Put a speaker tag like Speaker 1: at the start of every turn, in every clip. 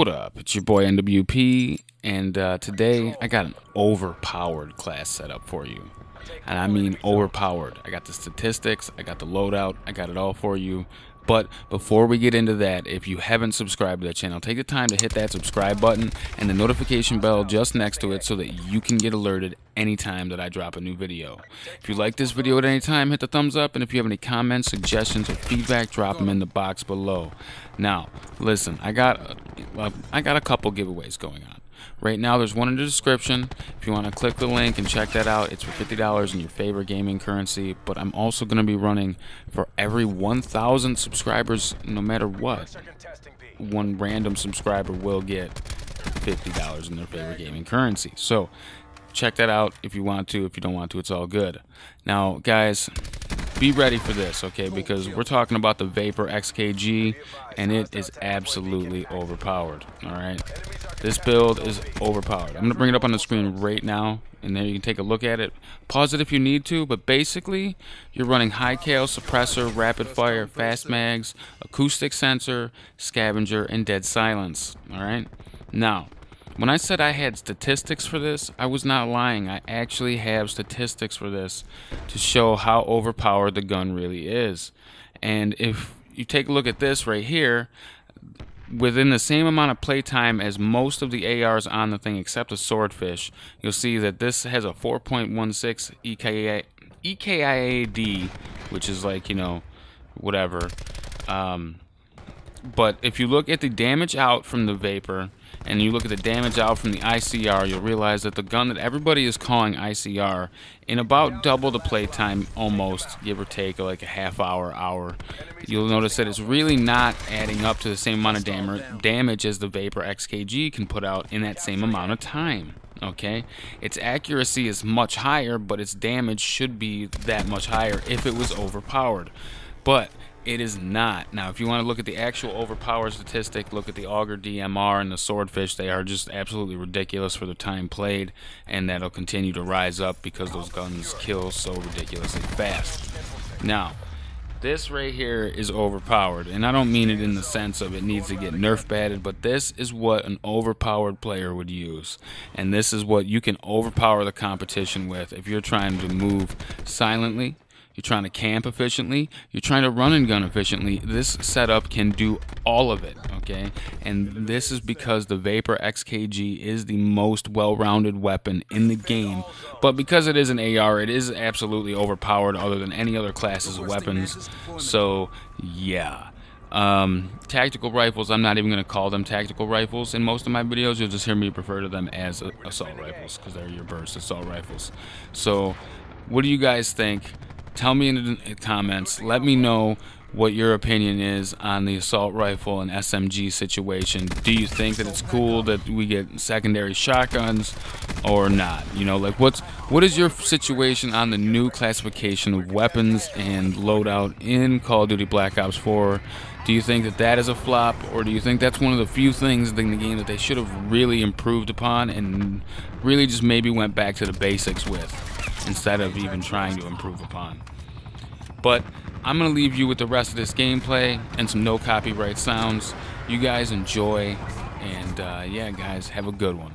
Speaker 1: What up? It's your boy NWP, and uh, today I got an overpowered class set up for you. And I mean overpowered. I got the statistics, I got the loadout, I got it all for you. But before we get into that, if you haven't subscribed to the channel, take the time to hit that subscribe button and the notification bell just next to it so that you can get alerted anytime that I drop a new video. If you like this video at any time, hit the thumbs up, and if you have any comments, suggestions, or feedback, drop them in the box below. Now, listen, I got, well, I got a couple giveaways going on. Right now, there's one in the description. If you want to click the link and check that out, it's for $50 in your favorite gaming currency. But I'm also going to be running for every 1,000 subscribers, no matter what. One random subscriber will get $50 in their favorite gaming currency. So check that out if you want to. If you don't want to, it's all good. Now, guys, be ready for this, okay? Because we're talking about the VAPR XKG, and it is absolutely overpowered, all right? This build is overpowered. I'm going to bring it up on the screen right now, and then you can take a look at it. Pause it if you need to, but basically, you're running high cal suppressor, rapid fire, fast mags, acoustic sensor, scavenger, and dead silence, all right? Now, when I said I had statistics for this, I was not lying. I actually have statistics for this to show how overpowered the gun really is. And if you take a look at this right here, within the same amount of playtime as most of the ARs on the thing except the swordfish, you'll see that this has a 4.16 EKI, EKIAD, which is like, you know, whatever. Um, but if you look at the damage out from the VAPR, and you look at the damage out from the ICR, you'll realize that the gun that everybody is calling ICR, in about double the playtime, almost, give or take, like a half hour, hour, you'll notice that it's really not adding up to the same amount of dam damage as the VAPR XKG can put out in that same amount of time. Okay, its accuracy is much higher, but its damage should be that much higher if it was overpowered. But it is not. Now, if you want to look at the actual overpower statistic, look at the Auger DMR and the Swordfish. They are just absolutely ridiculous for the time played, and that'll continue to rise up because those guns kill so ridiculously fast. Now, this right here is overpowered, and I don't mean it in the sense of it needs to get nerf batted, but this is what an overpowered player would use, and this is what you can overpower the competition with if you're trying to move silently you're trying to camp efficiently, you're trying to run and gun efficiently, this setup can do all of it, okay? And this is because the VAPR XKG is the most well-rounded weapon in the game. But because it is an AR, it is absolutely overpowered other than any other classes of weapons. So, yeah. Um, tactical rifles, I'm not even going to call them tactical rifles. In most of my videos, you'll just hear me refer to them as assault rifles because they're your burst assault rifles. So, what do you guys think? Tell me in the comments. Let me know what your opinion is on the assault rifle and SMG situation. Do you think that it's cool that we get secondary shotguns or not? You know, like what's what is your situation on the new classification of weapons and loadout in Call of Duty Black Ops 4? Do you think that that is a flop, or do you think that's one of the few things in the game that they should have really improved upon and really just maybe went back to the basics with? Instead of even trying to improve upon. But I'm going to leave you with the rest of this gameplay and some no copyright sounds. You guys enjoy, and uh, yeah, guys, have a good one.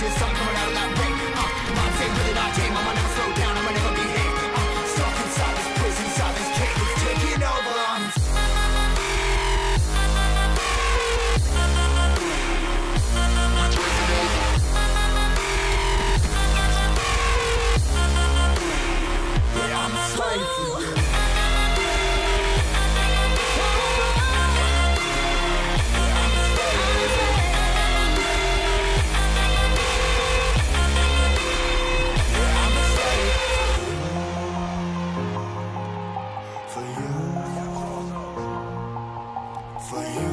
Speaker 2: The sun coming out of that rain. Uh, say really not tame, I'ma never For you.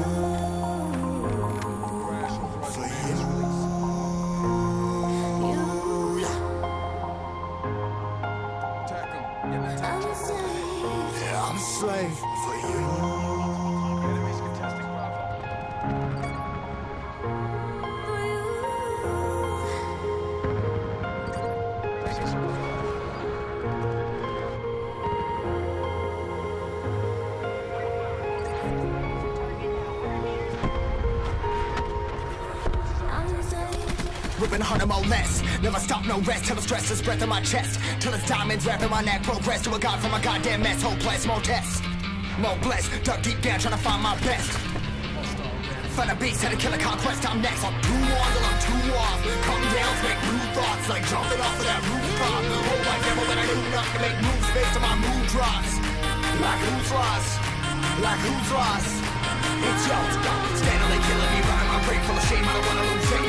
Speaker 2: Ripping harder, more less. Never stop, no rest. Till the stress is breath in my chest. Till it's diamonds wrapping my neck. Progress to a god from a goddamn mess. Hopeless, more tests. More blessed. Dug deep down, trying to find my best. Find a beast, had a conquest. I'm next. I'm too on till I'm too off. Calm down, make new thoughts. Like jumping off of that rooftop. Whole life devil when I knew enough to make moves based on my mood drops. Like who's lost? Like who's lost? It's yours. Steadily killing me, my brain full of shame. I don't wanna lose.